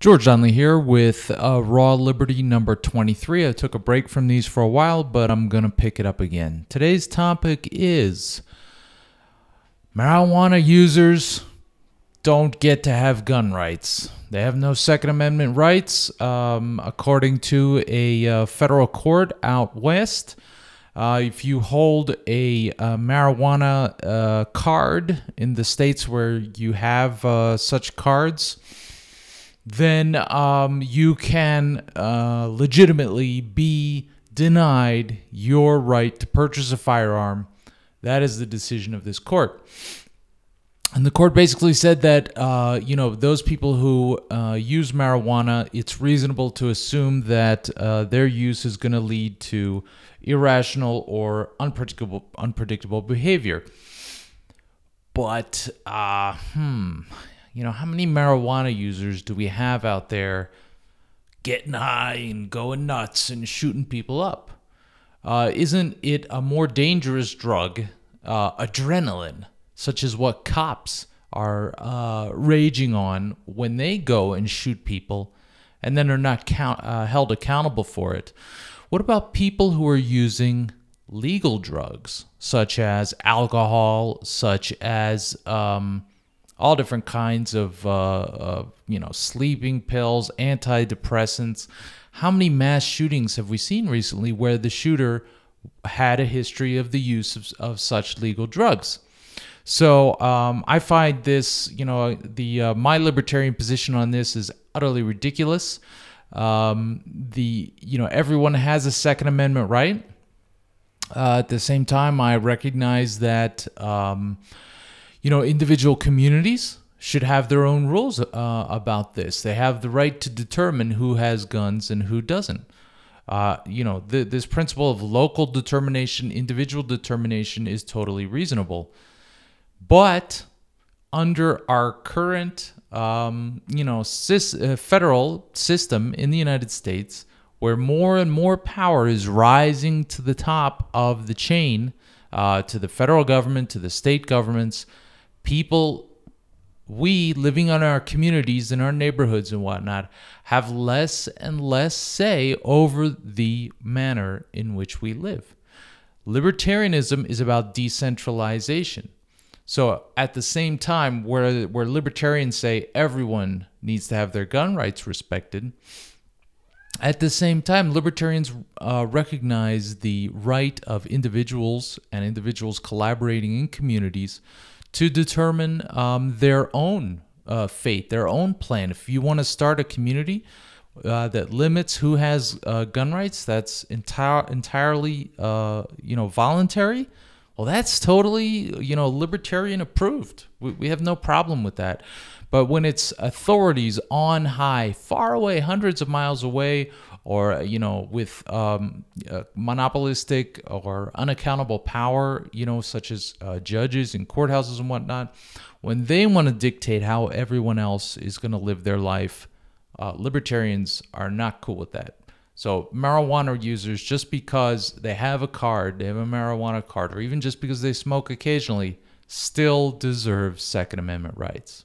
George Donnelly here with uh, Raw Liberty number 23. I took a break from these for a while, but I'm going to pick it up again. Today's topic is marijuana users don't get to have gun rights. They have no Second Amendment rights, um, according to a uh, federal court out west. Uh, if you hold a, uh, marijuana uh, card in the states where you have uh, such cards, then um, you can uh, legitimately be denied your right to purchase a firearm. That is the decision of this court. And the court basically said that, uh, you know, those people who uh, use marijuana, it's reasonable to assume that uh, their use is going to lead to irrational or unpredictable, unpredictable behavior. But, uh, hmm, you know, how many marijuana users do we have out there getting high and going nuts and shooting people up? Uh, isn't it a more dangerous drug, uh, adrenaline, such as what cops are uh, raging on when they go and shoot people and then are not count, uh, held accountable for it? What about people who are using legal drugs, such as alcohol, such as um, all different kinds of, uh, you know sleeping pills, antidepressants. How many mass shootings have we seen recently where the shooter had a history of the use of, of such legal drugs? So um, I find this, you know, the uh, my libertarian position on this is utterly ridiculous. Um, the you know everyone has a Second Amendment right. Uh, at the same time, I recognize that um, you know, individual communities should have their own rules uh, about this. They have the right to determine who has guns and who doesn't. Uh, you know, the, this principle of local determination, individual determination is totally reasonable. But under our current, um, you know, uh, federal system in the United States, where more and more power is rising to the top of the chain, uh, to the federal government, to the state governments, people, we living on our communities, in our neighborhoods and whatnot, have less and less say over the manner in which we live. Libertarianism is about decentralization. So at the same time, where where libertarians say everyone needs to have their gun rights respected, at the same time, libertarians uh, recognize the right of individuals and individuals collaborating in communities to determine um, their own uh, fate, their own plan. If you want to start a community uh, that limits who has uh, gun rights, that's entire, entirely uh, you know voluntary. Well, that's totally you know libertarian approved. We, we have no problem with that. But when it's authorities on high, far away, hundreds of miles away, or you know with um, uh, monopolistic or unaccountable power you know such as uh, judges and courthouses and whatnot when they want to dictate how everyone else is going to live their life uh, libertarians are not cool with that so marijuana users just because they have a card they have a marijuana card or even just because they smoke occasionally still deserve second amendment rights